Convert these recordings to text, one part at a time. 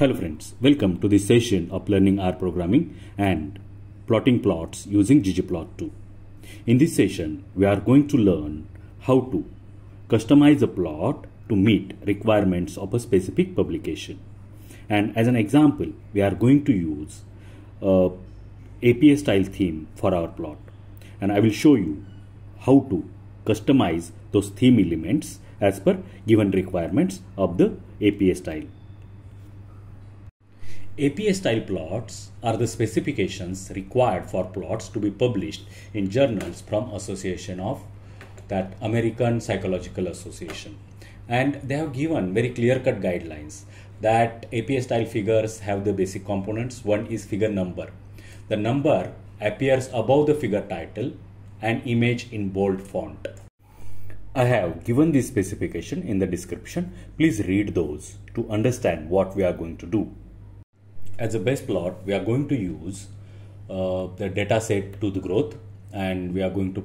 Hello friends, welcome to this session of learning R programming and plotting plots using ggplot2. In this session, we are going to learn how to customize a plot to meet requirements of a specific publication. And as an example, we are going to use uh, a APA style theme for our plot. And I will show you how to customize those theme elements as per given requirements of the APA style. APA style plots are the specifications required for plots to be published in journals from Association of that American Psychological Association. And they have given very clear cut guidelines that APA style figures have the basic components. One is figure number. The number appears above the figure title and image in bold font. I have given this specification in the description. Please read those to understand what we are going to do. As a base plot, we are going to use uh, the data set tooth growth and we are going to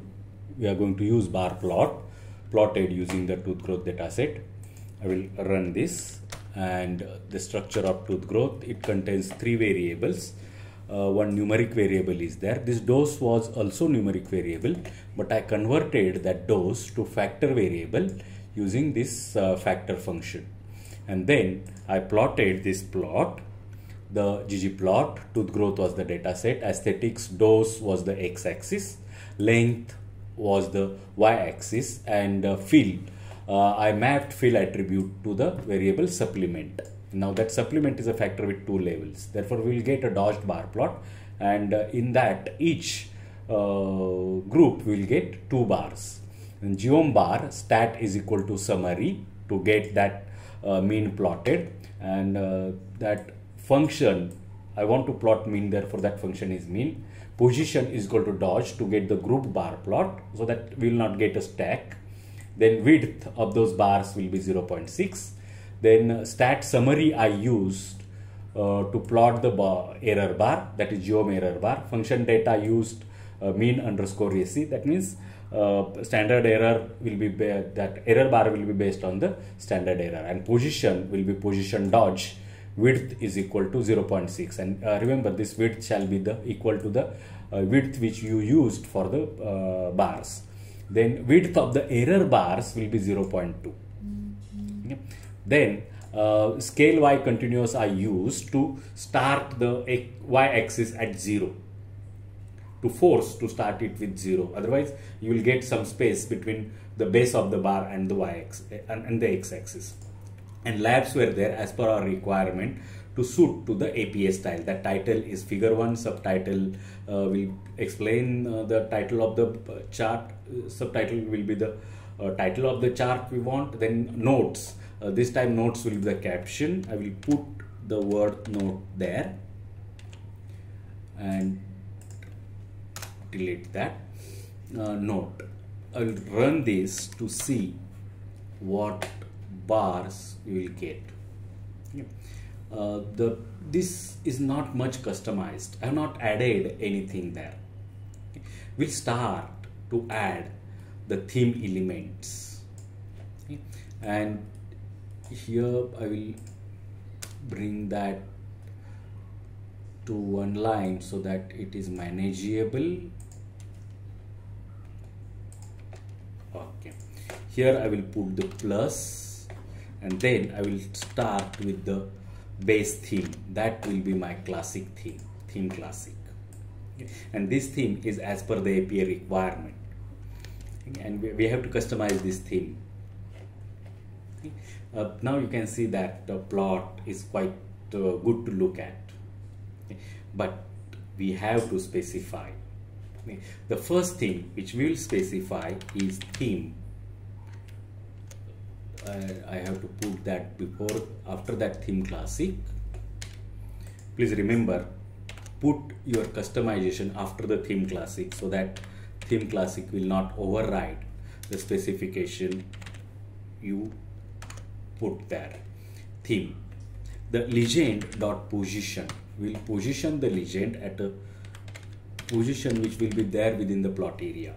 we are going to use bar plot plotted using the tooth growth data set. I will run this and the structure of tooth growth it contains three variables uh, one numeric variable is there. This dose was also numeric variable, but I converted that dose to factor variable using this uh, factor function. And then I plotted this plot. The ggplot, tooth growth was the data set, aesthetics, dose was the x-axis, length was the y-axis, and uh, fill. Uh, I mapped fill attribute to the variable supplement. Now that supplement is a factor with two levels. Therefore, we will get a dodged bar plot. And uh, in that each uh, group will get two bars. And geom bar stat is equal to summary to get that uh, mean plotted. And uh, that function I want to plot mean therefore that function is mean. Position is equal to dodge to get the group bar plot so that we will not get a stack. Then width of those bars will be 0.6 then stat summary I used uh, to plot the bar, error bar that is geom error bar. Function data used uh, mean underscore SE that means uh, standard error will be that error bar will be based on the standard error and position will be position dodge width is equal to 0.6 and uh, remember this width shall be the equal to the uh, width which you used for the bars. Then width of the error bars will be 0.2 okay. Then uh, scale y continuous I use to start the y axis at 0 to force to start it with 0 otherwise you will get some space between the base of the bar and the y axis and, and the x axis and labs were there as per our requirement to suit to the APA style. That title is figure 1, subtitle uh, will explain uh, the title of the uh, chart, uh, subtitle will be the uh, title of the chart we want, then notes. Uh, this time notes will be the caption. I will put the word note there and delete that. Note. I will run this to see what bars you will get. Uh, the this is not much customized. I have not added anything there. We'll start to add the theme elements. And here I will bring that to one line so that it is manageable. Okay. Here I will put the plus and then I will start with the base theme that will be my classic theme theme classic and this theme is as per the APA requirement and we have to customize this theme uh, now you can see that the plot is quite uh, good to look at. But we have to specify. The first thing which we will specify is theme. I have to put that before, after that theme classic. Please remember, put your customization after the theme classic so that theme classic will not override the specification you put there. Theme. The legend dot position. Will position the legend at a position which will be there within the plot area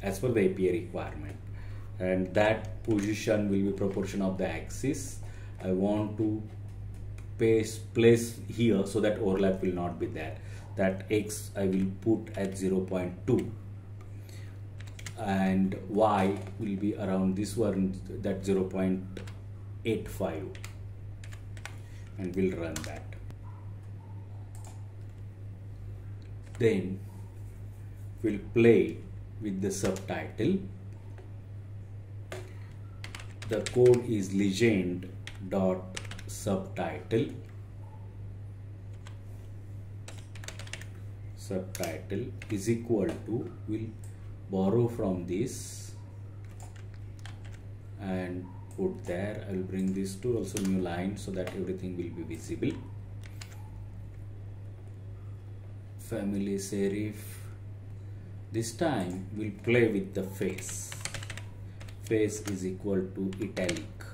as per the APA requirement and that position will be proportion of the axis. I want to place place here so that overlap will not be there. That x I will put at 0.2 and y will be around this one that 0.85 and we'll run that. Then we'll play with the subtitle the code is legend dot subtitle. Subtitle is equal to we'll borrow from this and put there. I will bring this to also new line so that everything will be visible. Family serif this time we'll play with the face face is equal to italic.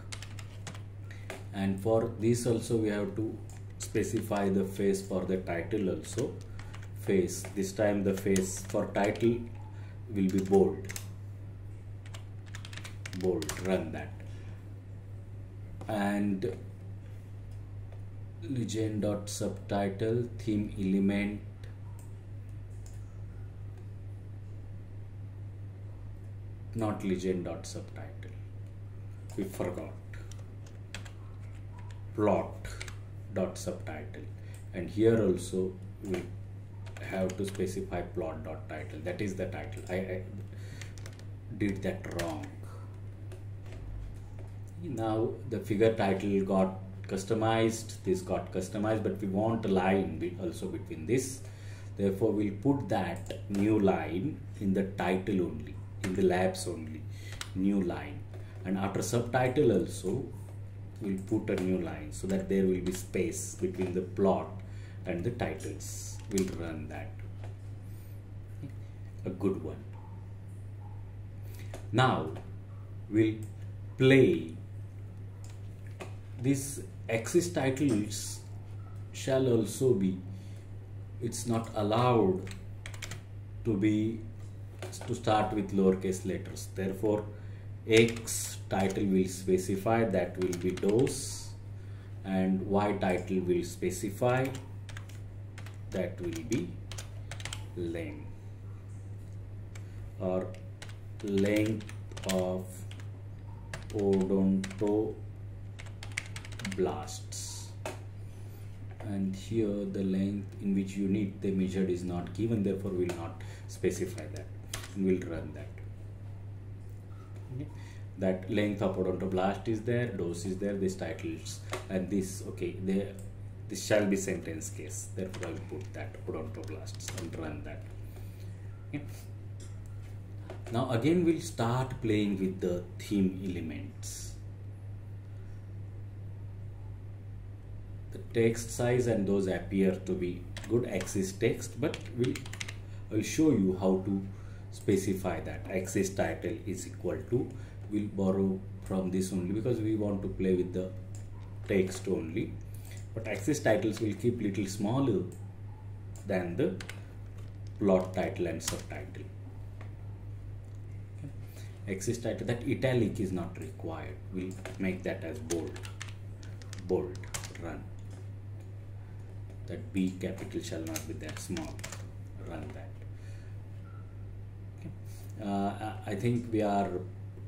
And for this also we have to specify the face for the title also. Face this time the face for title will be bold. Bold run that. And legend dot subtitle theme element not legend dot subtitle. We forgot. Plot dot subtitle. And here also we have to specify plot dot title. That is the title. I, I did that wrong. Now the figure title got customized. This got customized but we want a line also between this. Therefore we'll put that new line in the title only in the labs only new line. And after subtitle also we'll put a new line so that there will be space between the plot and the titles. We'll run that. A good one. Now we'll play this axis titles shall also be it's not allowed to be to start with lowercase letters. Therefore x title will specify that will be dose and y title will specify that will be length or length of odontoblasts. And here the length in which unit they measured is not given therefore will not specify that will run that okay. that length of odontoblast is there dose is there this titles and this okay there this shall be sentence case therefore i will put that odontoblasts and run that okay. now again we'll start playing with the theme elements the text size and those appear to be good axis text but we'll I'll show you how to specify that axis title is equal to we'll borrow from this only because we want to play with the text only. But axis titles will keep little smaller than the plot title and subtitle. Okay. axis title that italic is not required. We'll make that as bold bold run. That b capital shall not be that small run that I think we are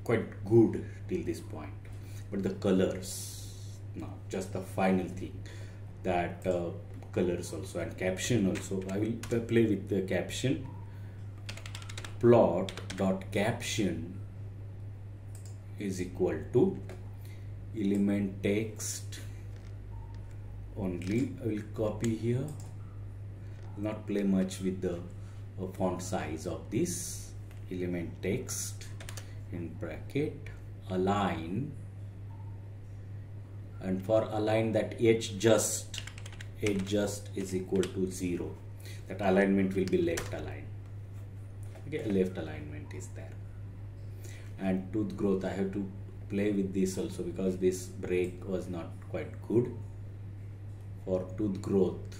quite good till this point. But the colors now just the final thing. That uh, colors also and caption also. I will play with the caption. Plot dot caption is equal to element text only. I will copy here. Not play much with the uh, font size of this element text in bracket align. And for align that hjust h just is equal to 0 that alignment will be left align. Okay left alignment is there. And tooth growth I have to play with this also because this break was not quite good for tooth growth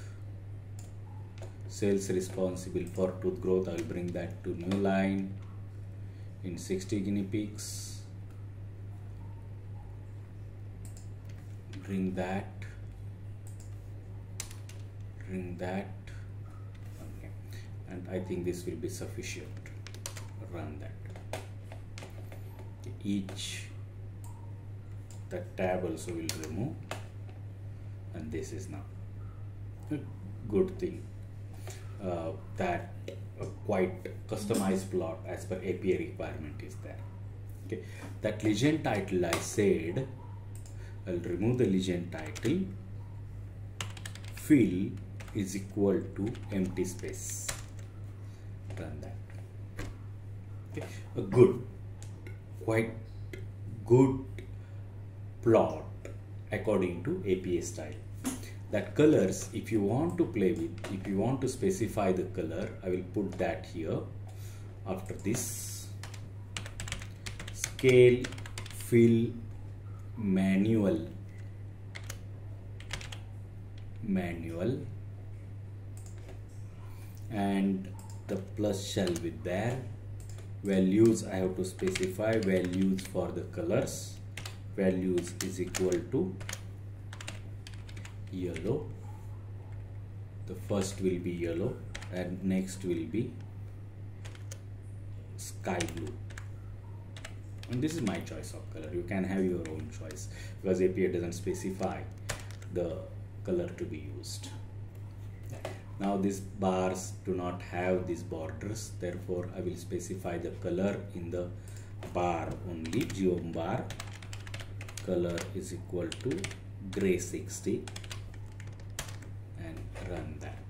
cells responsible for tooth growth. I will bring that to new line. In 60 guinea pigs. Bring that. Bring that. Okay. And I think this will be sufficient run that. Each the tab also will remove. And this is now a good thing uh, that quite customized plot as per APA requirement is there. Okay. That legend title I said I'll remove the legend title. Fill is equal to empty space. Run that. Okay. A good quite good plot according to APA style that colors if you want to play with if you want to specify the color I will put that here. After this scale fill manual. Manual. And the plus shall be there. Values I have to specify values for the colors. Values is equal to yellow. The first will be yellow and next will be sky blue. And this is my choice of color. You can have your own choice because APA doesn't specify the color to be used. Now these bars do not have these borders. Therefore I will specify the color in the bar only. Geom bar color is equal to gray 60 run that.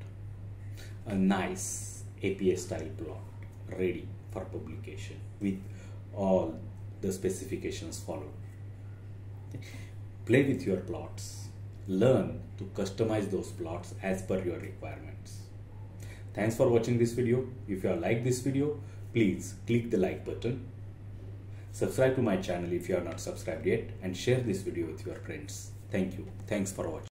A nice APA style plot ready for publication with all the specifications followed. Play with your plots. Learn to customize those plots as per your requirements. Thanks for watching this video. If you liked this video, please click the like button. Subscribe to my channel if you are not subscribed yet and share this video with your friends. Thank you. Thanks for watching.